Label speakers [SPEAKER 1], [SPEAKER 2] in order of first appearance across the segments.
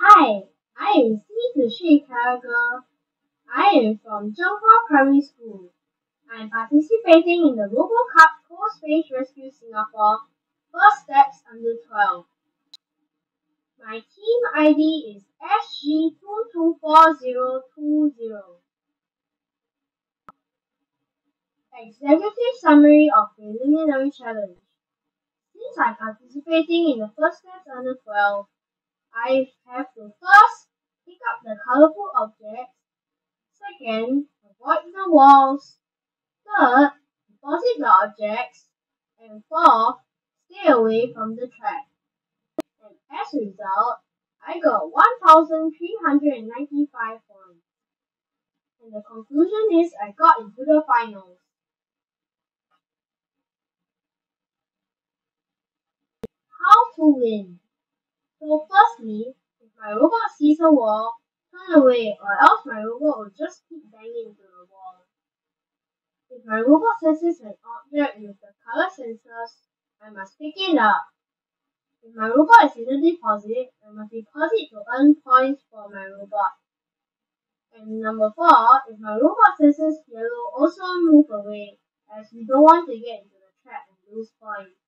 [SPEAKER 1] Hi, I am C Shi Karager. I am from Zhenghua Primary School. I am participating in the RoboCup CoSpace Rescue Singapore First Steps Under 12. My team ID is SG224020. Executive Summary of Preliminary Challenge Since I'm participating in the First Steps Under 12, I have to first pick up the colorful objects, second, avoid the walls, third, deposit the objects, and fourth, stay away from the trap. And as a result, I got 1,395 points. And the conclusion is I got into the finals. How to win? So firstly, if my robot sees a wall, turn away or else my robot will just keep banging into the wall. If my robot senses an object with the color sensors, I must pick it up. If my robot is in a deposit, I must deposit to earn points for my robot. And number four, if my robot senses yellow, also move away, as we don't want to get into the trap and lose points.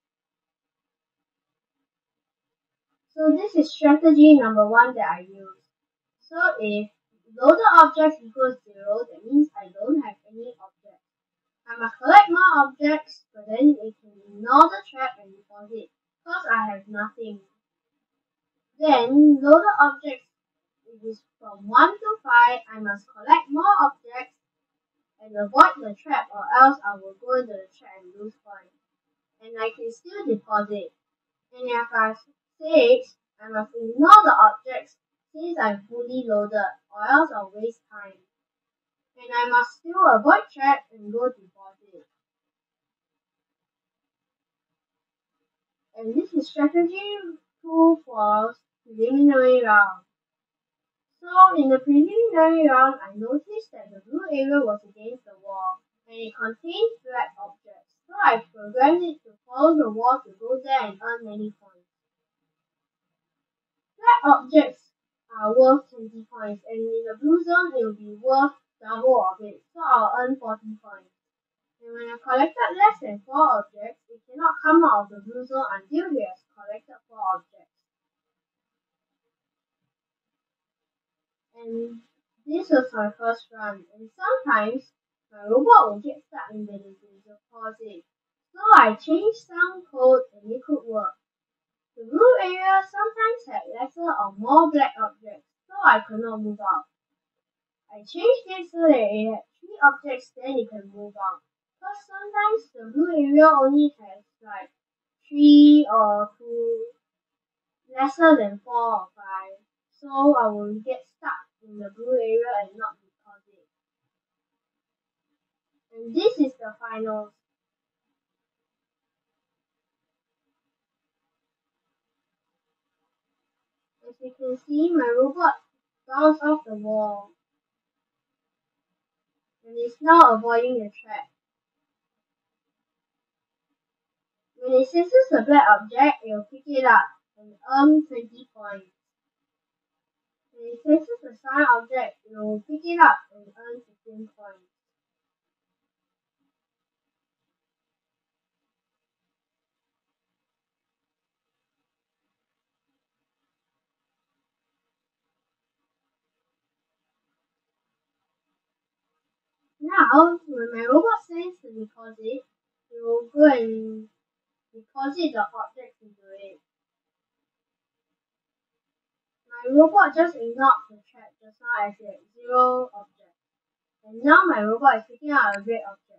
[SPEAKER 1] So this is strategy number one that I use. So if loaded objects equals zero, that means I don't have any objects. I must collect more objects, but then it can ignore the trap and deposit, because I have nothing. Then loaded objects is from 1 to 5, I must collect more objects and avoid the trap or else I will go into the trap and lose points. And I can still deposit. And if I 6. I must ignore the objects since I'm fully loaded or else I'll waste time. And I must still avoid traps and go deposit. And this is strategy 2 for preliminary round. So in the preliminary round, I noticed that the blue area was against the wall and it contained black objects. So I programmed it to follow the wall to go there and earn many points objects are worth 20 points and in the blue zone it will be worth double of it, so I'll earn 40 points. And when I collected less than 4 objects, it cannot come out of the blue zone until it has collected 4 objects. And this was my first run, and sometimes my robot will get stuck in the deposit. So I changed some code and it could work. The blue area sometimes had lesser or more black objects, so I could not move out. I changed it so that it had three objects, then it can move out. Because sometimes the blue area only has like three or two, lesser than four or five. So I will get stuck in the blue area and not deposit. And this is the finals. You can see, my robot bounced off the wall and is now avoiding the trap. When it senses the black object, it will pick it up and earn 20 points. When it senses the cyan object, it will pick it up and earn 15 points. Now, when my robot says the deposit, it will go and deposit the object into it. My robot just ignored the trap just now as it zero object. And now my robot is picking up a red object.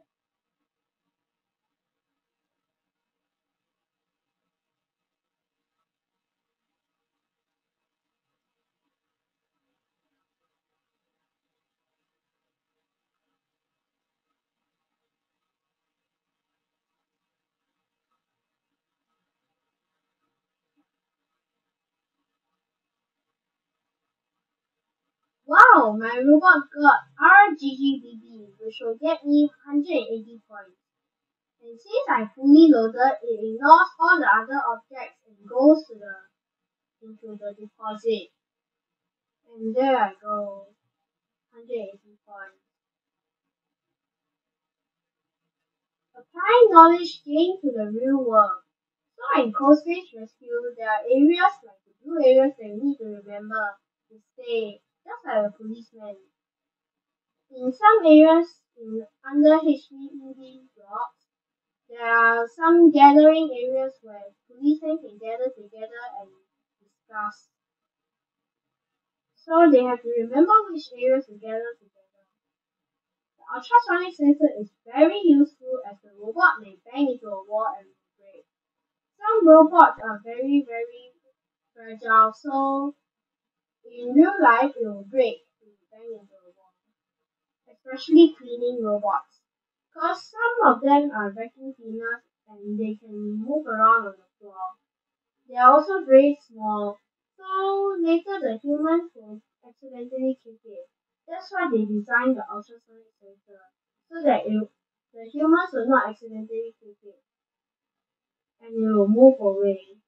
[SPEAKER 1] My robot got RGGBB, which will get me 180 points. And since I'm fully loaded, it ignores all the other objects and goes to the into the deposit. And there I go. 180 points. Applying knowledge gained to the real world. So in Cold Rescue, there are areas like the blue areas that you need to remember to stay, just like a policeman. In some areas in under HPED blocks, there are some gathering areas where policemen can gather together and discuss. So they have to remember which areas to gather together. The ultrasonic sensor is very useful as the robot may bang into a wall and break. Some robots are very, very fragile, so in real life it will break if you into a. Especially cleaning robots. Because some of them are vacuum cleaners and they can move around on the floor. They are also very small, so later the humans will accidentally kick it. That's why they designed the ultrasonic sensor, so that it, the humans will not accidentally kick it and it will move away.